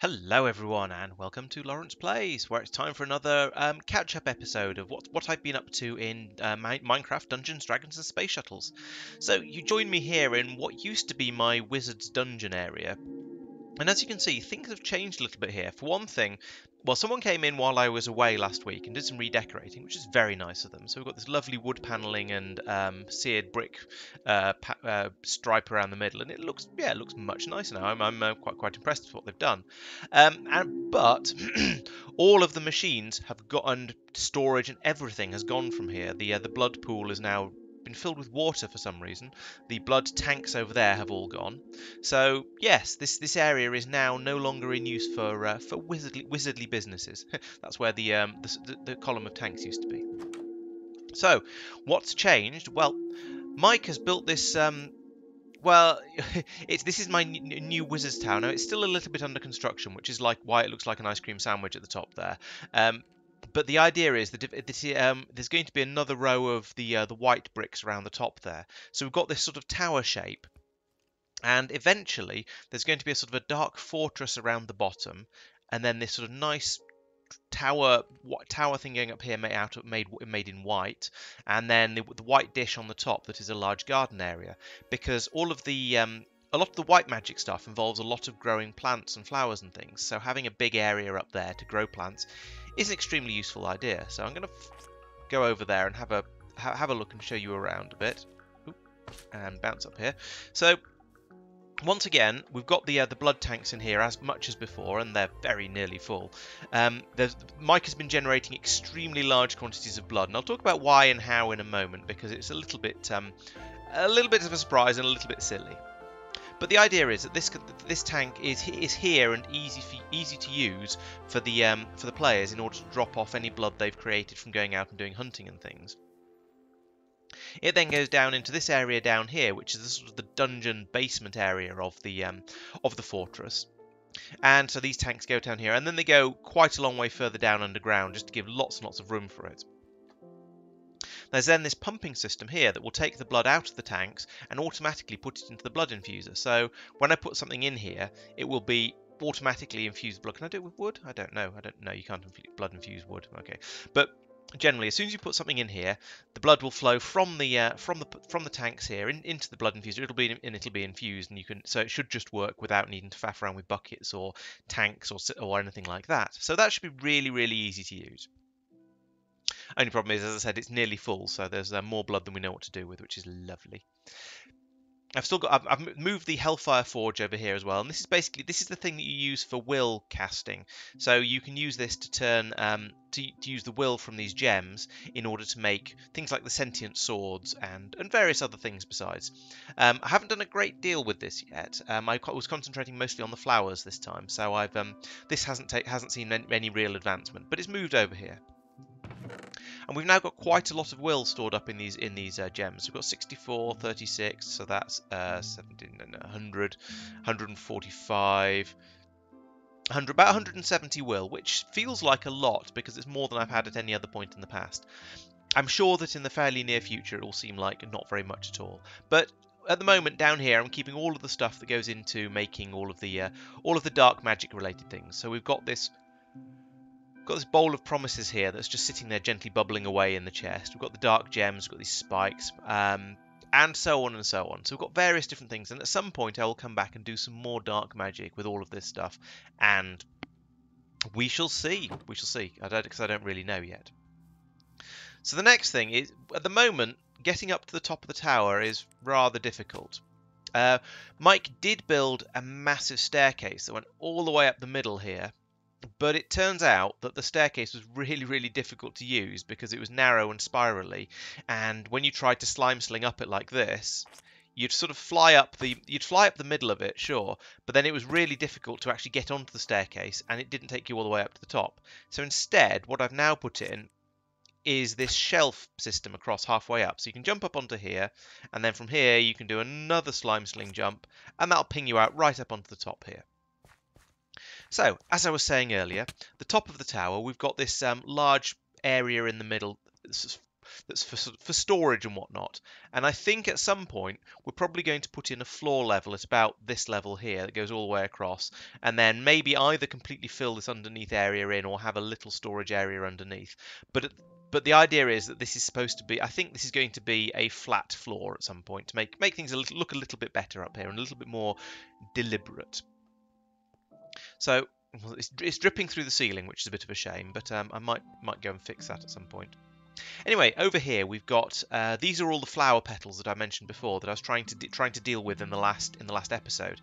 Hello, everyone, and welcome to Laurence Plays, where it's time for another um, catch-up episode of what what I've been up to in uh, Minecraft Dungeons, Dragons, and Space Shuttles. So you join me here in what used to be my Wizard's Dungeon area, and as you can see, things have changed a little bit here. For one thing, well, someone came in while I was away last week and did some redecorating, which is very nice of them. So we've got this lovely wood paneling and um, seared brick uh, uh, stripe around the middle, and it looks, yeah, it looks much nicer now. I'm, I'm uh, quite quite impressed with what they've done. Um, and, but all of the machines have gotten storage and everything has gone from here. The uh, the blood pool is now been filled with water for some reason. The blood tanks over there have all gone. So yes, this this area is now no longer in use for uh, for wizardly wizardly businesses. That's where the, um, the the column of tanks used to be. So what's changed? Well, Mike has built this um, well, it's this is my new Wizard's Tower. Now it's still a little bit under construction, which is like why it looks like an ice cream sandwich at the top there. Um, but the idea is that um, there's going to be another row of the uh, the white bricks around the top there. So we've got this sort of tower shape, and eventually there's going to be a sort of a dark fortress around the bottom, and then this sort of nice tower tower thing going up here made out of, made made in white, and then the, the, white dish on the top that is a large garden area. Because all of the um, a lot of the white magic stuff involves a lot of growing plants and flowers and things. So having a big area up there to grow plants is an extremely useful idea. So I'm going to go over there and have a ha have a look and show you around a bit. And bounce up here. So once again, we've got the uh, the blood tanks in here as much as before, and they're very nearly full. Um, Mike has been generating extremely large quantities of blood, and I'll talk about why and how in a moment because it's a little bit um, a little bit of a surprise and a little bit silly. But the idea is that this this tank is is here and easy for, easy to use for the um, for the players in order to drop off any blood they've created from going out and doing hunting and things. It then goes down into this area down here, which is the sort of the dungeon basement area of the um, of the fortress. And so these tanks go down here, and then they go quite a long way further down underground, just to give lots and lots of room for it. There's then this pumping system here that will take the blood out of the tanks and automatically put it into the blood infuser. So when I put something in here, it will be automatically infused blood. Can I do it with wood? I don't know. I don't know. You can't blood infuse wood. Okay. But generally, as soon as you put something in here, the blood will flow from the uh, from the from the tanks here in, into the blood infuser. It'll be and it'll be infused, and you can so it should just work without needing to faff around with buckets or tanks or or anything like that. So that should be really really easy to use. Only problem is, as I said, it's nearly full, so there's uh, more blood than we know what to do with, which is lovely. I've still got. I've, I've, moved the Hellfire Forge over here as well, and this is basically this is the thing that you use for will casting. So you can use this to turn um, to, to use the will from these gems in order to make things like the sentient swords and and various other things besides. Um, I haven't done a great deal with this yet. Um, I was concentrating mostly on the flowers this time, so I've um, this hasn't hasn't seen any real advancement, but it's moved over here. And we've now got quite a lot of will stored up in these in these uh, gems. We've got 64, 36, so that's uh, 17, 100, 145, 100, about 170 will, which feels like a lot because it's more than I've had at any other point in the past. I'm sure that in the fairly near future it will seem like not very much at all. But at the moment down here I'm keeping all of the stuff that goes into making all of the uh, all of the dark magic related things. So we've got this got this bowl of promises here that's just sitting there gently bubbling away in the chest. We've got the dark gems, we've got these spikes, um, and so on and so on. So we've got various different things, and at some point I will come back and do some more dark magic with all of this stuff, and we shall see. We shall see. I don't because I don't really know yet. So the next thing is, at the moment, getting up to the top of the tower is rather difficult. Uh, Mike did build a massive staircase that went all the way up the middle here, but it turns out that the staircase was really, really difficult to use because it was narrow and spirally. And when you tried to slime sling up it like this, you'd sort of fly up the you'd fly up the middle of it, sure, but then it was really difficult to actually get onto the staircase, and it didn't take you all the way up to the top. So instead, what I've now put in is this shelf system across halfway up. So you can jump up onto here, and then from here you can do another slime sling jump, and that'll ping you out right up onto the top here. So, as I was saying earlier, the top of the tower, we've got this um, large area in the middle, that's for for storage and whatnot. And I think at some point we're probably going to put in a floor level at about this level here that goes all the way across, and then maybe either completely fill this underneath area in or have a little storage area underneath. But but the idea is that this is supposed to be. I think this is going to be a flat floor at some point to make make things a little, look a little bit better up here and a little bit more deliberate. So it's, it's dripping through the ceiling, which is a bit of a shame, but um, I might might go and fix that at some point. Anyway, over here we've got uh, these are all the flower petals that I mentioned before that I was trying to trying to deal with in the last in the last episode.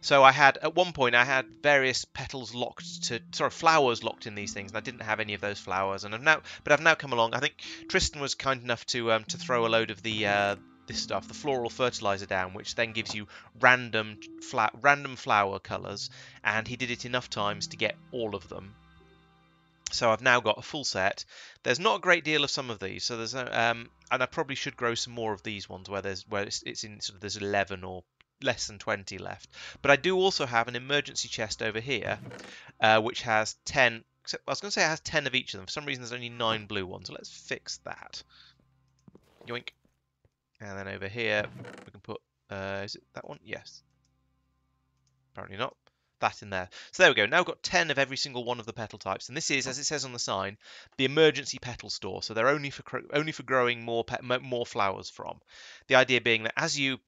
So I had at one point I had various petals locked to sort of flowers locked in these things, and I didn't have any of those flowers. And I've now but I've now come along. I think Tristan was kind enough to um, to throw a load of the uh, this stuff, the floral fertilizer down, which then gives you random flat random flower colors, and he did it enough times to get all of them. So I've now got a full set. There's not a great deal of some of these, so there's um, and I probably should grow some more of these ones where there's where it's, it's in sort of there's 11 or less than 20 left. But I do also have an emergency chest over here, uh, which has 10. Except, I was going to say it has 10 of each of them. For some reason, there's only nine blue ones. So let's fix that. Yoink. And then over here, we can put, uh, is it that one? Yes. Apparently not. That in there. So there we go. Now we've got 10 of every single one of the petal types. And this is, as it says on the sign, the emergency petal store. So they're only for only for growing more more flowers from. The idea being that as you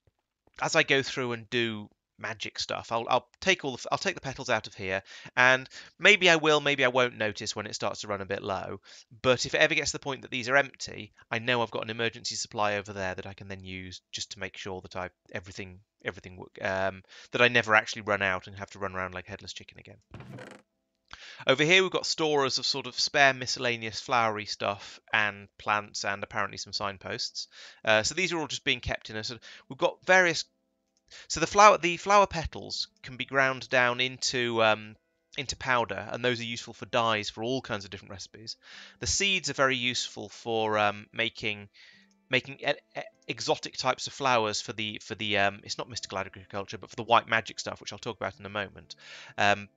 as I go through and do magic stuff. I'll, I'll take all the I'll take the petals out of here, and maybe I will, maybe I won't notice when it starts to run a bit low. But if it ever gets to the point that these are empty, I know I've got an emergency supply over there that I can then use just to make sure that I everything everything um, that I never actually run out and have to run around like headless chicken again. Over here we've got storers of sort of spare miscellaneous flowery stuff and plants and apparently some signposts. Uh, so these are all just being kept in a sort of, we've got various so the flower the flower petals can be ground down into um, into powder, and those are useful for dyes for all kinds of different recipes. The seeds are very useful for um, making making e- exotic types of flowers for the for the um, it's not mystical agriculture, but for the white magic stuff, which I'll talk about in a moment. Um,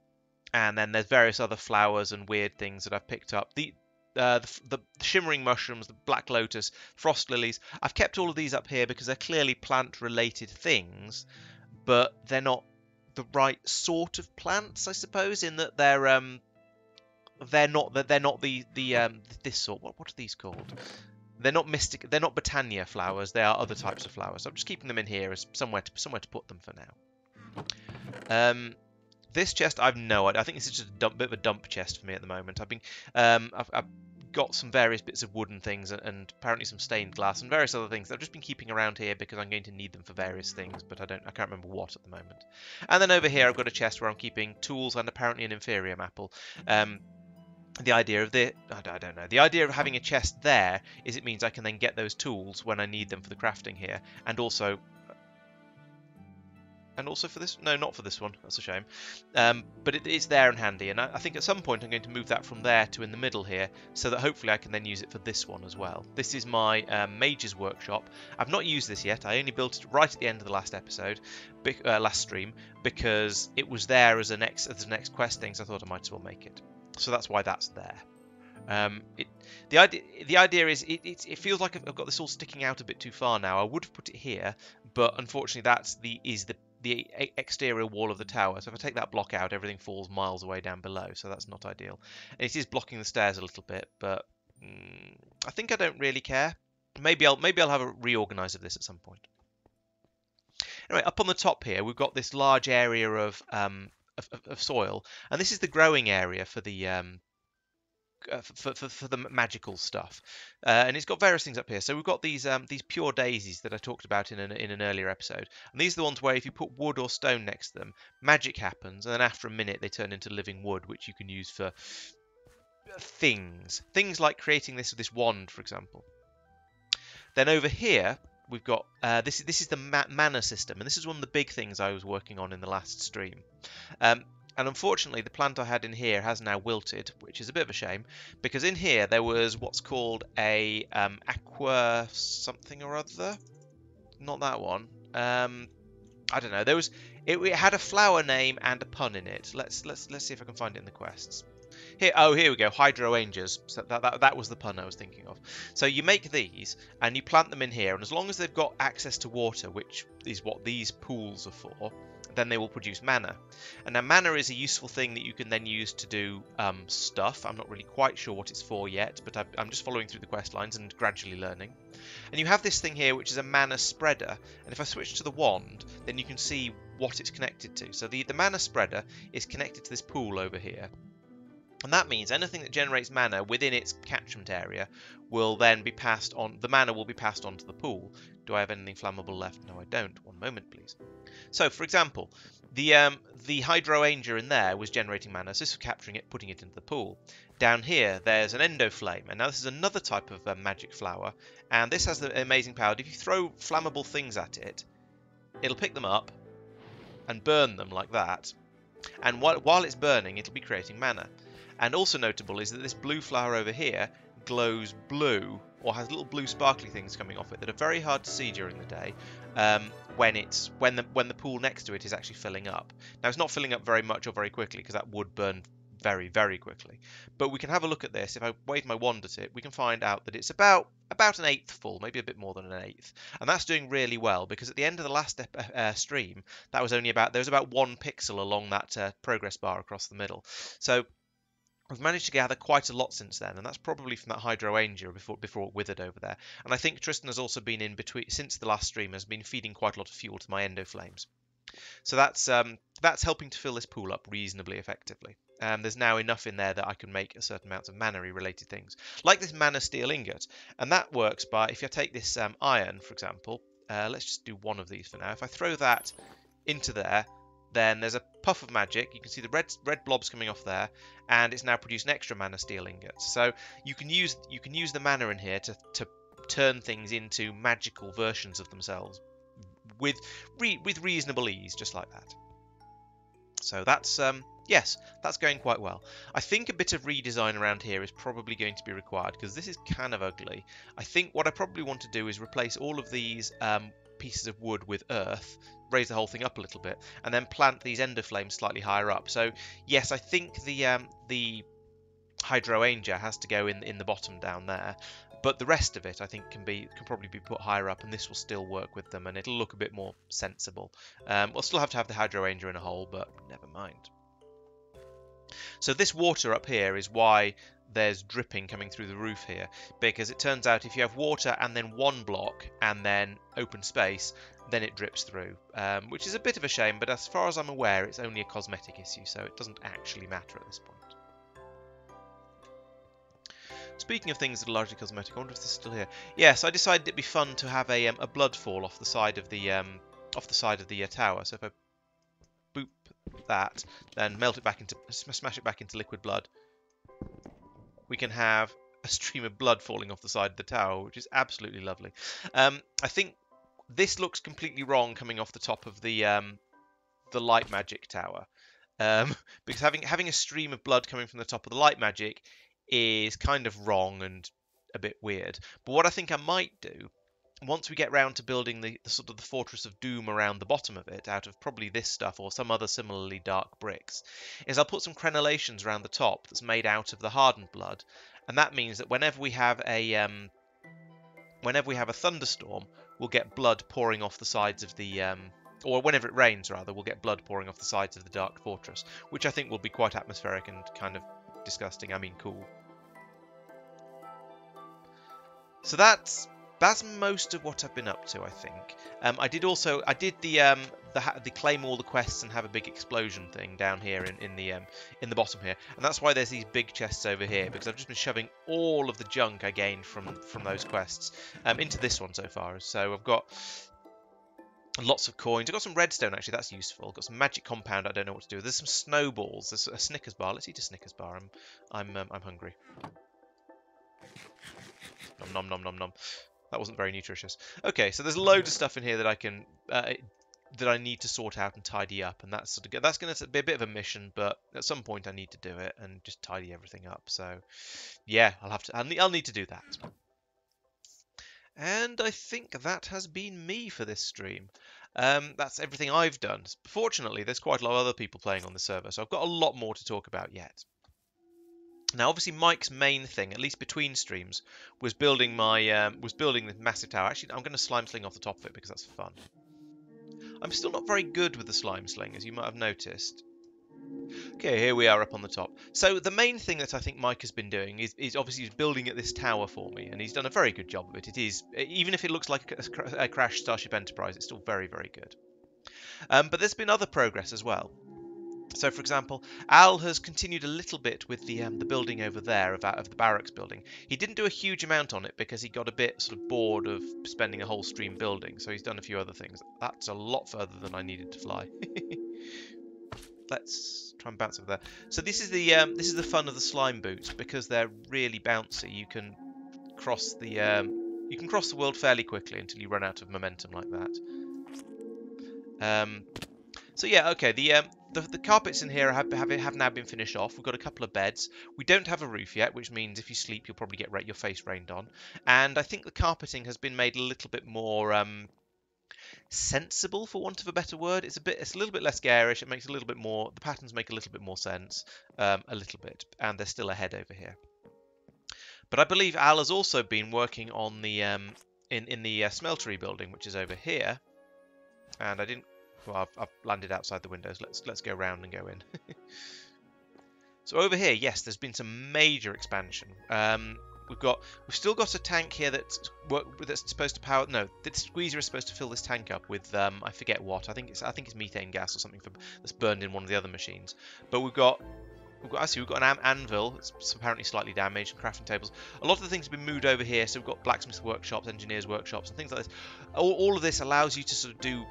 and then there's various other flowers and weird things that I've picked up. The uh, the, the, shimmering mushrooms, the black lotus, frost lilies. I've kept all of these up here because they're clearly plant-related things, but they're not the right sort of plants, I suppose, in that they're um they're not that they're not the the um this sort. What what are these called? They're not mystic. They're not Botania flowers. They are other types of flowers. I'm just keeping them in here as somewhere to somewhere to put them for now. Um, this chest, I've no idea. I think this is just a dump, bit of a dump chest for me at the moment. I've been, um, I've, I've got some various bits of wooden things and, and, apparently some stained glass and various other things that I've just been keeping around here because I'm going to need them for various things, but I don't, I can't remember what at the moment. And then over here, I've got a chest where I'm keeping tools and apparently an inferior apple. Um, the idea of the I don't know the idea of having a chest there is it means I can then get those tools when I need them for the crafting here and also and also for this no not for this one that's a shame. Um, but it's there and handy and I, I, think at some point I'm going to move that from there to in the middle here so that hopefully I can then use it for this one as well. This is my um, mage's workshop. I've not used this yet I only built it right at the end of the last episode uh, last stream because it was there as a next as the next quest thing so I thought I might as well make it. So that's why that's there. Um, it, the idea the idea is it, it, it, feels like I've got this all sticking out a bit too far now. I would have put it here, but unfortunately that's the is the the exterior wall of the tower. So if I take that block out, everything falls miles away down below. So that's not ideal. It is blocking the stairs a little bit, but mm, I think I don't really care. Maybe I'll maybe I'll have a reorganize of this at some point. Anyway, up on the top here, we've got this large area of um, of, of, soil, and this is the growing area for the um, uh, for, for, for the magical stuff. Uh, and it's got various things up here. So we've got these um, these pure daisies that I talked about in an, in an earlier episode. And these are the ones where if you put wood or stone next to them, magic happens, and then after a minute they turn into living wood, which you can use for things. Things like creating this this wand, for example. Then over here we've got uh, this. This is the ma mana system, and this is one of the big things I was working on in the last stream. Um, and unfortunately, the plant I had in here has now wilted, which is a bit of a shame, because in here there was what's called a um, aqua something or other. Not that one. Um, I don't know. There was It, it had a flower name and a pun in it. Let's let's let's see if I can find it in the quests. Here, oh, here we go. Hydroangeas. So that, that, that was the pun I was thinking of. So you make these and you plant them in here, and as long as they've got access to water, which is what these pools are for, then they will produce mana. And now mana is a useful thing that you can then use to do um, stuff. I'm not really quite sure what it's for yet, but I'm just following through the quest lines and gradually learning. And you have this thing here, which is a mana spreader. And if I switch to the wand, then you can see what it's connected to. So the, the mana spreader is connected to this pool over here. And that means anything that generates mana within its catchment area will then be passed on, the mana will be passed on to the pool. Do I have anything flammable left? No, I don't. One moment, please. So, for example, the um, the Hydroangea in there was generating mana, so this was capturing it, putting it into the pool. Down here, there's an Endoflame, and now this is another type of uh, magic flower, and this has the amazing power. If you throw flammable things at it, it'll pick them up and burn them like that, and while, while it's burning, it'll be creating mana. And also notable is that this blue flower over here glows blue or has little blue sparkly things coming off it that are very hard to see during the day um, when it's when the when the pool next to it is actually filling up. Now it's not filling up very much or very quickly because that would burn very very quickly. But we can have a look at this. If I wave my wand at it, we can find out that it's about about an eighth full, maybe a bit more than an eighth, and that's doing really well because at the end of the last uh, stream, that was only about there was about one pixel along that uh, progress bar across the middle. So I've managed to gather quite a lot since then, and that's probably from that Hydroangea before before it withered over there. And I think Tristan has also been in between since the last stream has been feeding quite a lot of fuel to my endo flames. So that's um, that's helping to fill this pool up reasonably effectively. Um, there's now enough in there that I can make a certain amount of mana related things, like this mana steel ingot, and that works by if I take this um, iron, for example. Uh, let's just do one of these for now. If I throw that into there, then there's a puff of magic. You can see the red red blobs coming off there, and it's now produced an extra mana steel ingots. So you can use you can use the mana in here to to turn things into magical versions of themselves with re, with reasonable ease, just like that. So that's um, yes, that's going quite well. I think a bit of redesign around here is probably going to be required because this is kind of ugly. I think what I probably want to do is replace all of these um, pieces of wood with earth, raise the whole thing up a little bit, and then plant these endo flames slightly higher up. So yes, I think the um, the hydroangea has to go in in the bottom down there, but the rest of it I think can be can probably be put higher up, and this will still work with them, and it'll look a bit more sensible. Um, we'll still have to have the hydroangea in a hole, but never mind. So this water up here is why there's dripping coming through the roof here because it turns out if you have water and then one block and then open space then it drips through um, which is a bit of a shame but as far as I'm aware it's only a cosmetic issue so it doesn't actually matter at this point. Speaking of things that are largely cosmetic, I wonder if this is still here. Yes, I decided it'd be fun to have a, um, a blood fall off the side of the um, off the side of the uh, tower. So if I boop that, then melt it back into smash it back into liquid blood, we can have a stream of blood falling off the side of the tower, which is absolutely lovely. Um, I think this looks completely wrong coming off the top of the um, the light magic tower, um, because having having a stream of blood coming from the top of the light magic is kind of wrong and a bit weird. But what I think I might do once we get round to building the, the, sort of the fortress of doom around the bottom of it out of probably this stuff or some other similarly dark bricks is I'll put some crenellations around the top that's made out of the hardened blood. And that means that whenever we have a um, whenever we have a thunderstorm we'll get blood pouring off the sides of the um, or whenever it rains rather we'll get blood pouring off the sides of the dark fortress which I think will be quite atmospheric and kind of disgusting I mean cool. So that's that's most of what I've been up to, I think. Um, I did also, I did the um, the, the claim all the quests and have a big explosion thing down here in, in the um, in the bottom here, and that's why there's these big chests over here because I've just been shoving all of the junk I gained from from those quests um, into this one so far. So I've got lots of coins. I've got some redstone actually, that's useful. I've got some magic compound. I don't know what to do. With. There's some snowballs. There's a Snickers bar. Let's eat a Snickers bar. I'm I'm um, I'm hungry. Nom nom nom nom nom. That wasn't very nutritious. Okay, so there's loads of stuff in here that I can uh, that I need to sort out and tidy up, and that's sort of that's going to be a bit of a mission, but at some point I need to do it and just tidy everything up. So, yeah, I'll have to. I'll need, I'll need to do that. And I think that has been me for this stream. Um, that's everything I've done. Fortunately, there's quite a lot of other people playing on the server, so I've got a lot more to talk about yet. Now, obviously, Mike's main thing, at least between streams, was building my um, was building the massive tower. Actually, I'm going to slime sling off the top of it because that's fun. I'm still not very good with the slime sling, as you might have noticed. Okay, here we are up on the top. So the main thing that I think Mike has been doing is, is obviously he's building at this tower for me, and he's done a very good job of it. It is, even if it looks like a, a crash Starship Enterprise, it's still very, very good. Um, but there's been other progress as well. So, for example, Al has continued a little bit with the um, the building over there of, of the barracks building. He didn't do a huge amount on it because he got a bit sort of bored of spending a whole stream building. So he's done a few other things. That's a lot further than I needed to fly. Let's try and bounce over there. So this is the um, this is the fun of the slime boots because they're really bouncy. You can cross the um, you can cross the world fairly quickly until you run out of momentum like that. Um, so yeah, okay. The um, the, the carpets in here have, have, have now been finished off. We've got a couple of beds. We don't have a roof yet, which means if you sleep, you'll probably get your face rained on. And I think the carpeting has been made a little bit more um, sensible, for want of a better word. It's a bit, it's a little bit less garish. It makes a little bit more. The patterns make a little bit more sense, um, a little bit, and they're still ahead over here. But I believe Al has also been working on the um, in in the uh, smeltery building, which is over here. And I didn't well, I've, I've landed outside the windows. Let's let's go around and go in. so over here, yes, there's been some major expansion. Um, we've got we've still got a tank here that's that's supposed to power. No, the squeezer is supposed to fill this tank up with um, I forget what. I think it's I think it's methane gas or something from, that's burned in one of the other machines. But we've got We've got, actually, we've got an anvil. It's apparently slightly damaged, crafting tables. A lot of the things have been moved over here. So we've got blacksmith workshops, engineers workshops, and things like this. All, all of this allows you to sort of do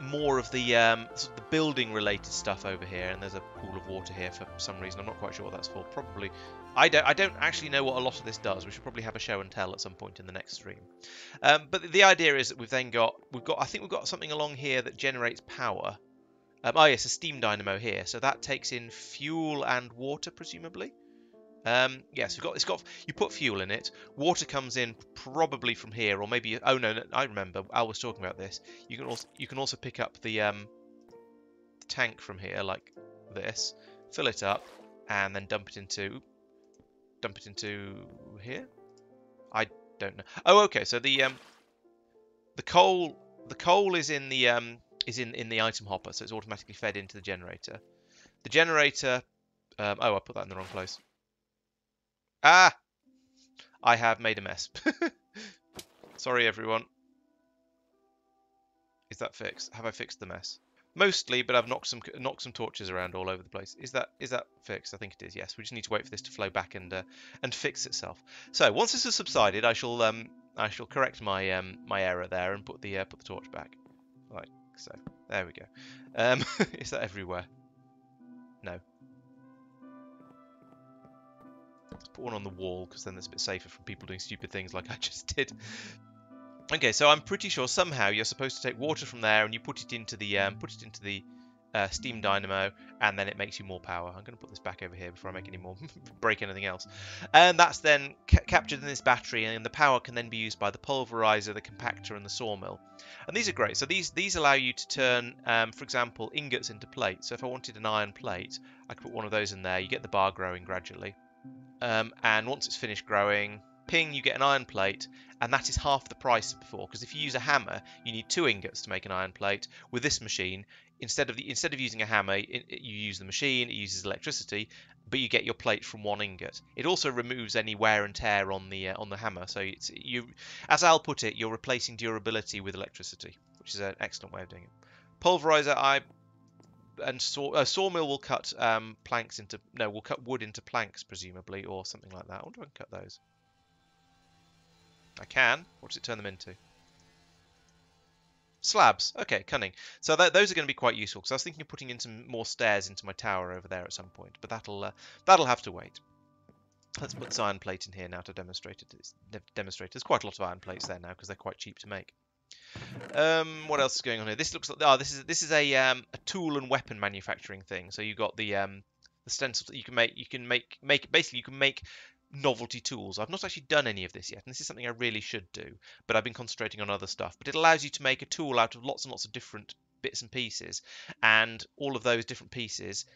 more of the um, sort of the building related stuff over here, and there's a pool of water here for some reason. I'm not quite sure what that's for. Probably, I don't. I don't actually know what a lot of this does. We should probably have a show and tell at some point in the next stream. Um, but the idea is that we've then got we've got I think we've got something along here that generates power. Um, oh yes, a steam dynamo here. So that takes in fuel and water, presumably. Um, yes, we've got it's got you put fuel in it. Water comes in probably from here, or maybe oh no, no I remember Al was talking about this. You can also you can also pick up the um, tank from here like this, fill it up, and then dump it into dump it into here. I don't know. Oh, okay. So the um, the coal the coal is in the um, is in in the item hopper, so it's automatically fed into the generator. The generator. Um, oh, I put that in the wrong place. Ah! I have made a mess. Sorry, everyone. Is that fixed? Have I fixed the mess? Mostly, but I've knocked some knocked some torches around all over the place. Is that is that fixed? I think it is. Yes. We just need to wait for this to flow back and uh, and fix itself. So once this has subsided, I shall um I shall correct my um my error there and put the uh, put the torch back, like so. There we go. Um, is that everywhere? Put one on the wall because then that's a bit safer from people doing stupid things like I just did. Okay, so I'm pretty sure somehow you're supposed to take water from there and you put it into the um, put it into the uh, steam dynamo, and then it makes you more power. I'm going to put this back over here before I make any more break anything else. And that's then ca captured in this battery, and the power can then be used by the pulverizer, the compactor, and the sawmill. And these are great. So these these allow you to turn, um, for example, ingots into plates. So if I wanted an iron plate, I could put one of those in there. You get the bar growing gradually. Um, and once it's finished growing, ping, you get an iron plate, and that is half the price of before. Because if you use a hammer, you need two ingots to make an iron plate. With this machine, instead of the, instead of using a hammer, it, it, you use the machine. It uses electricity, but you get your plate from one ingot. It also removes any wear and tear on the uh, on the hammer. So it's you, as Al put it, you're replacing durability with electricity, which is an excellent way of doing it. Pulverizer, I and saw, uh, sawmill will cut um, planks into no, will cut wood into planks presumably, or something like that. I wonder if I can cut those. I can. What does it turn them into? Slabs. Okay, cunning. So that, those are going to be quite useful because I was thinking of putting in some more stairs into my tower over there at some point, but that'll uh, that'll have to wait. Let's put this iron plate in here now to demonstrate it. It's demonstrate. There's quite a lot of iron plates there now because they're quite cheap to make. Um, what else is going on here? This looks like oh, this is this is a um, a tool and weapon manufacturing thing. So you've got the um, the stencils that you can make. You can make make basically you can make novelty tools. I've not actually done any of this yet, and this is something I really should do, but I've been concentrating on other stuff. But it allows you to make a tool out of lots and lots of different bits and pieces, and all of those different pieces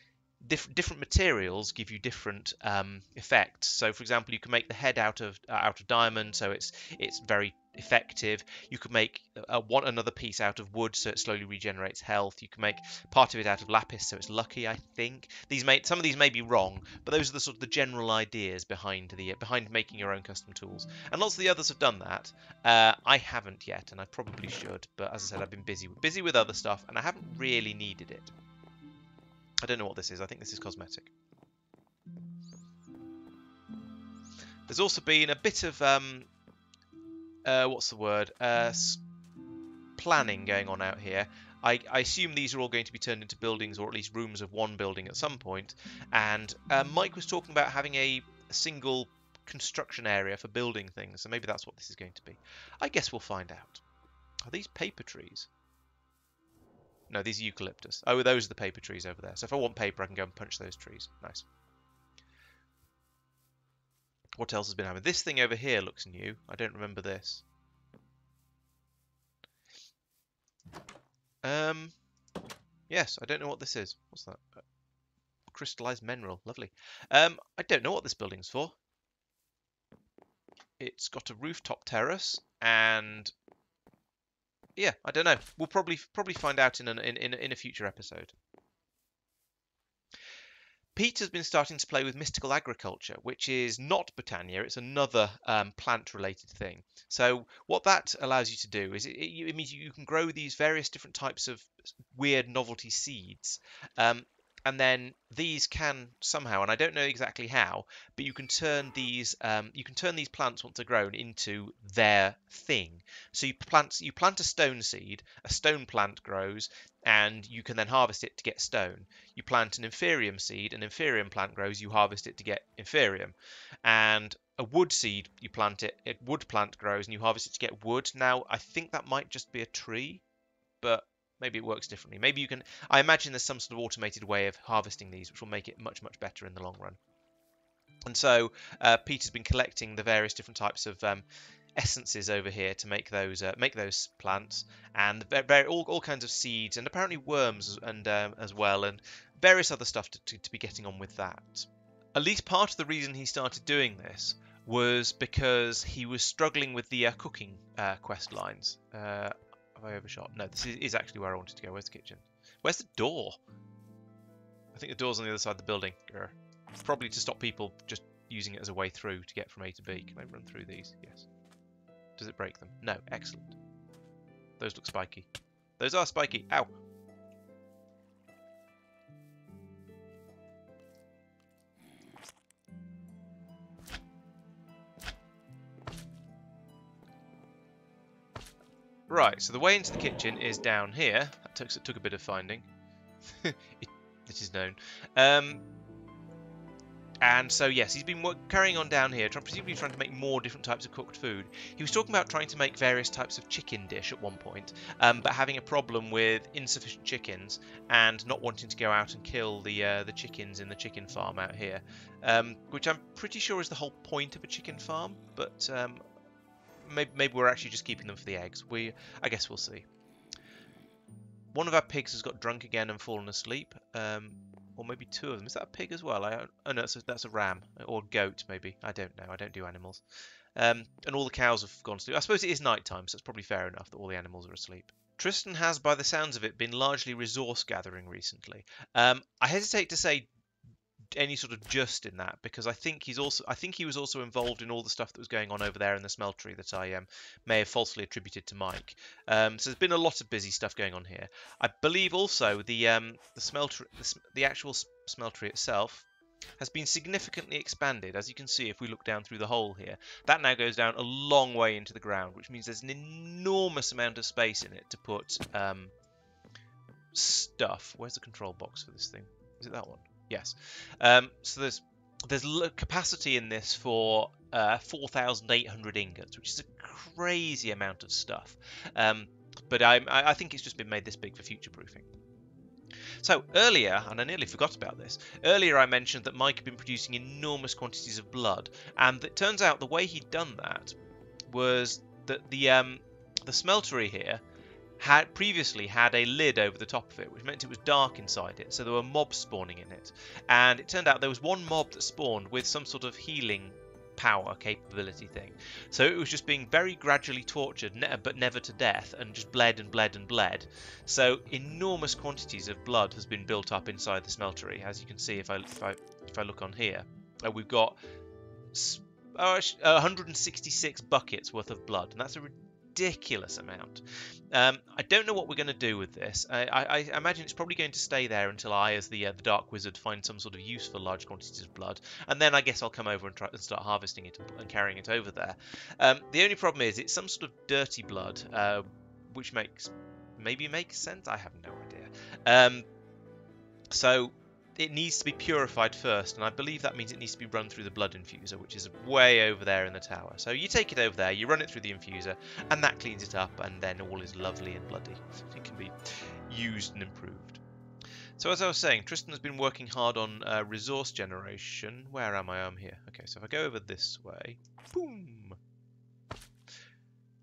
Diff- different materials give you different um, effects. So, for example, you can make the head out of uh, out of diamond, so it's it's very effective. You could make uh, one another piece out of wood, so it slowly regenerates health. You can make part of it out of lapis, so it's lucky. I think these may some of these may be wrong, but those are the sort of the general ideas behind the behind making your own custom tools. And lots of the others have done that. Uh, I haven't yet, and I probably should. But as I said, I've been busy busy with other stuff, and I haven't really needed it. I don't know what this is. I think this is cosmetic. There's also been a bit of um, uh, what's the word? Uh, planning going on out here. I, I, assume these are all going to be turned into buildings or at least rooms of one building at some point. And uh, Mike was talking about having a single construction area for building things, so maybe that's what this is going to be. I guess we'll find out. Are these paper trees? No, these are eucalyptus. Oh, those are the paper trees over there. So if I want paper, I can go and punch those trees. Nice. What else has been happening? This thing over here looks new. I don't remember this. Um, yes, I don't know what this is. What's that? Uh, crystallized mineral. Lovely. Um, I don't know what this building's for. It's got a rooftop terrace and yeah, I don't know. We'll probably probably find out in an, in in, in a future episode. Pete has been starting to play with mystical agriculture, which is not Botania, it's another um, plant related thing. So, what that allows you to do is it, it, it, means you can grow these various different types of weird novelty seeds. Um, and then these can somehow, and I don't know exactly how, but you can turn these um, you can turn these plants once they're grown into their thing. So you plant you plant a stone seed, a stone plant grows, and you can then harvest it to get stone. You plant an inferium seed, an inferium plant grows, you harvest it to get inferium, and a wood seed you plant it, a wood plant grows, and you harvest it to get wood. Now I think that might just be a tree, but maybe it works differently. Maybe you can. I imagine there's some sort of automated way of harvesting these, which will make it much much better in the long run. And so uh, Peter's been collecting the various different types of um, essences over here to make those uh, make those plants, and very, all all kinds of seeds, and apparently worms and um, as well, and various other stuff to, to, to be getting on with that. At least part of the reason he started doing this was because he was struggling with the uh, cooking uh, quest lines. Uh, have I overshot? No, this is, actually where I wanted to go. Where's the kitchen? Where's the door? I think the door's on the other side of the building. Probably to stop people just using it as a way through to get from A to B. Can I run through these? Yes. Does it break them? No. Excellent. Those look spiky. Those are spiky. Ow. Right, so the way into the kitchen is down here. That took, took a bit of finding. it, is known. Um, and so, yes, he's been carrying on down here, trying, presumably trying to make more different types of cooked food. He was talking about trying to make various types of chicken dish at one point, um, but having a problem with insufficient chickens and not wanting to go out and kill the uh, the chickens in the chicken farm out here, um, which I'm pretty sure is the whole point of a chicken farm. But um, maybe, maybe we're actually just keeping them for the eggs. We, I guess we'll see. One of our pigs has got drunk again and fallen asleep. Um, or maybe two of them. Is that a pig as well? I, oh no, that's a, that's a ram or goat maybe. I don't know. I don't do animals. Um, and all the cows have gone to sleep. I suppose it is night time, so it's probably fair enough that all the animals are asleep. Tristan has, by the sounds of it, been largely resource gathering recently. Um, I hesitate to say any sort of just in that because I think he's also I think he was also involved in all the stuff that was going on over there in the smeltery that I um, may have falsely attributed to Mike. Um, so there's been a lot of busy stuff going on here. I believe also the um, the smelter the, the actual smeltery itself has been significantly expanded as you can see if we look down through the hole here that now goes down a long way into the ground which means there's an enormous amount of space in it to put um, stuff where's the control box for this thing is it that one Yes. Um, so there's there's capacity in this for uh, 4,800 ingots, which is a crazy amount of stuff. Um, but I, I think it's just been made this big for future proofing. So earlier, and I nearly forgot about this, earlier I mentioned that Mike had been producing enormous quantities of blood, and it turns out the way he'd done that was that the um, the smeltery here had previously had a lid over the top of it, which meant it was dark inside it, so there were mobs spawning in it. And it turned out there was one mob that spawned with some sort of healing power capability thing. So it was just being very gradually tortured, ne- but never to death, and just bled and bled and bled. So enormous quantities of blood has been built up inside the smeltery, as you can see if I if I, if I look on here. Uh, we've got uh, 166 buckets worth of blood, and that's a ridiculous amount. Um, I don't know what we're going to do with this. I, I, I, imagine it's probably going to stay there until I, as the uh, the Dark Wizard, find some sort of use for large quantities of blood, and then I guess I'll come over and try and start harvesting it and, and carrying it over there. Um, the only problem is it's some sort of dirty blood, uh, which makes maybe makes sense. I have no idea. Um, so it needs to be purified first, and I believe that means it needs to be run through the blood infuser, which is way over there in the tower. So you take it over there, you run it through the infuser, and that cleans it up, and then all is lovely and bloody. It can be used and improved. So as I was saying, Tristan has been working hard on uh, resource generation. Where am I? I'm here. Okay, so if I go over this way, boom.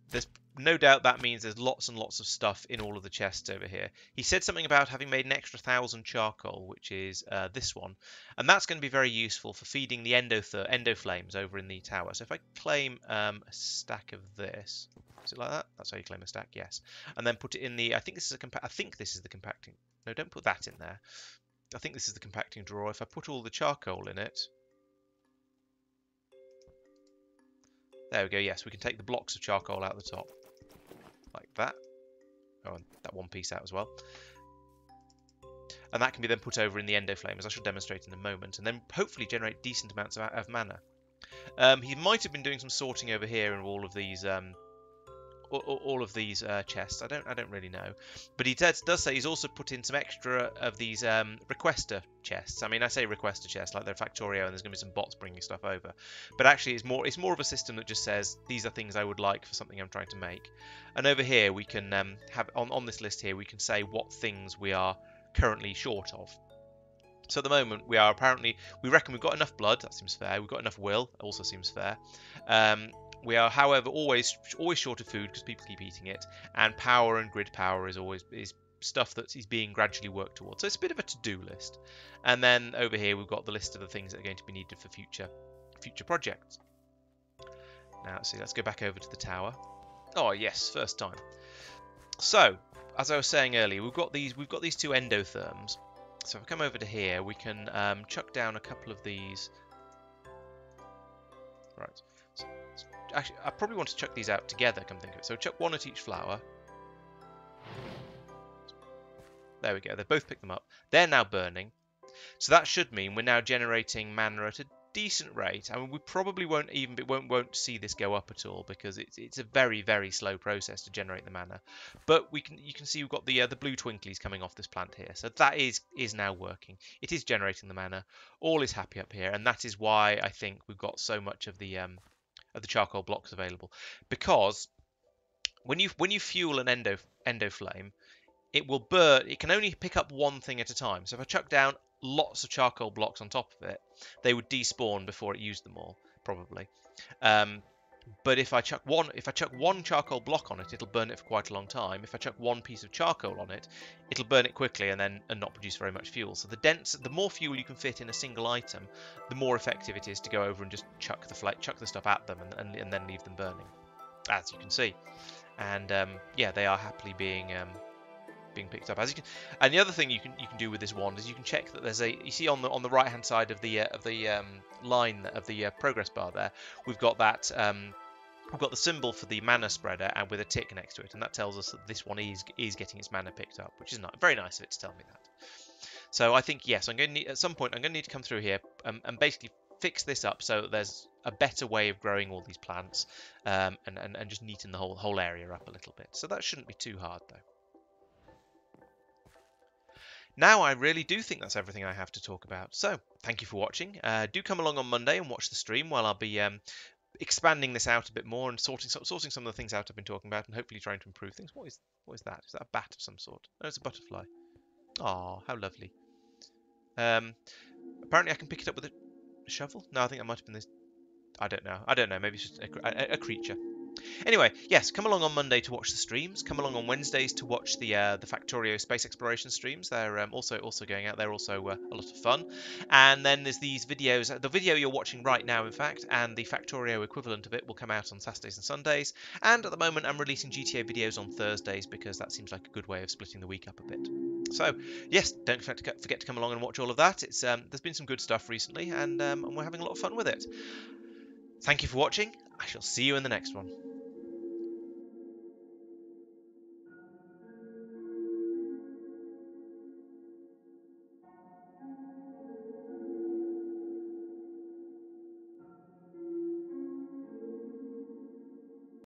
There's no doubt that means there's lots and lots of stuff in all of the chests over here. He said something about having made an extra thousand charcoal, which is uh, this one, and that's going to be very useful for feeding the endo, endo flames over in the tower. So if I claim um, a stack of this, is it like that? That's how you claim a stack, yes. And then put it in the. I think this is a compa- I think this is the compacting. No, don't put that in there. I think this is the compacting drawer. If I put all the charcoal in it, there we go. Yes, we can take the blocks of charcoal out the top like that. Oh, that one piece out as well. And that can be then put over in the endo flame, as I shall demonstrate in a moment, and then hopefully generate decent amounts of, of mana. Um, he might have been doing some sorting over here in all of these um, all, of these uh, chests. I don't I don't really know, but he does, does say he's also put in some extra of these um, requester chests. I mean, I say requester chests like they're Factorio, and there's going to be some bots bringing stuff over. But actually, it's more it's more of a system that just says these are things I would like for something I'm trying to make. And over here we can um, have on on this list here we can say what things we are currently short of. So at the moment we are apparently we reckon we've got enough blood. That seems fair. We've got enough will. Also seems fair. Um, we are, however, always always short of food because people keep eating it, and power and grid power is always is stuff that is being gradually worked towards. So it's a bit of a to-do list. And then over here we've got the list of the things that are going to be needed for future future projects. Now see, let's go back over to the tower. Oh yes, first time. So, as I was saying earlier, we've got these we've got these two endo flames. So if I come over to here, we can um, chuck down a couple of these. Right actually, I probably want to chuck these out together, come think of it. So chuck one at each flower. There we go, they've both picked them up. They're now burning. So that should mean we're now generating mana at a decent rate. I mean, we probably won't even be, won't won't see this go up at all because it's it's a very very slow process to generate the mana. But we can you can see we've got the uh, the blue twinklies coming off this plant here, so that is is now working. It is generating the mana. All is happy up here, and that is why I think we've got so much of the um, of the charcoal blocks available. Because when you when you fuel an endo endo flame it will burn it can only pick up one thing at a time. So if i chuck down lots of charcoal blocks on top of it they would despawn before it used them all probably. Um, but if I chuck one if I chuck one charcoal block on it, it'll burn it for quite a long time. If I chuck one piece of charcoal on it, it'll burn it quickly and then and not produce very much fuel. So the dense the more fuel you can fit in a single item, the more effective it is to go over and just chuck the fl- chuck the stuff at them and, and, and, then leave them burning, as you can see. And um, yeah, they are happily being um, being picked up. As you can, and the other thing you can you can do with this wand is you can check that there's a you see on the on the right hand side of the uh, of the um, line of the uh, progress bar there, we've got that. Um, we've got the symbol for the mana spreader and with a tick next to it, and that tells us that this one is is getting its mana picked up, which is not very nice of it to tell me that. So I think yes, I'm going to need, at some point I'm going to need to come through here um, and basically fix this up so there's a better way of growing all these plants um, and, and, and just neaten the whole whole area up a little bit. So that shouldn't be too hard though. Now I really do think that's everything I have to talk about. So thank you for watching. Uh, do come along on Monday and watch the stream while I'll be um, expanding this out a bit more and sorting sorting some of the things out I've been talking about and hopefully trying to improve things. What is what is that? Is that a bat of some sort? No, it's a butterfly. Oh, how lovely. Um, apparently I can pick it up with a shovel. No, I think that might have been this. I don't know. I don't know. Maybe it's just a, a, a creature. Anyway, yes, come along on Monday to watch the streams. Come along on Wednesdays to watch the uh, the Factorio space exploration streams. They're um, also also going out. They're also uh, a lot of fun. And then there's these videos. The video you're watching right now, in fact, and the Factorio equivalent of it will come out on Saturdays and Sundays. And at the moment, I'm releasing GTA videos on Thursdays because that seems like a good way of splitting the week up a bit. So yes, don't forget to, come along and watch all of that. It's um, there's been some good stuff recently, and, um, and we're having a lot of fun with it. Thank you for watching. I shall see you in the next one.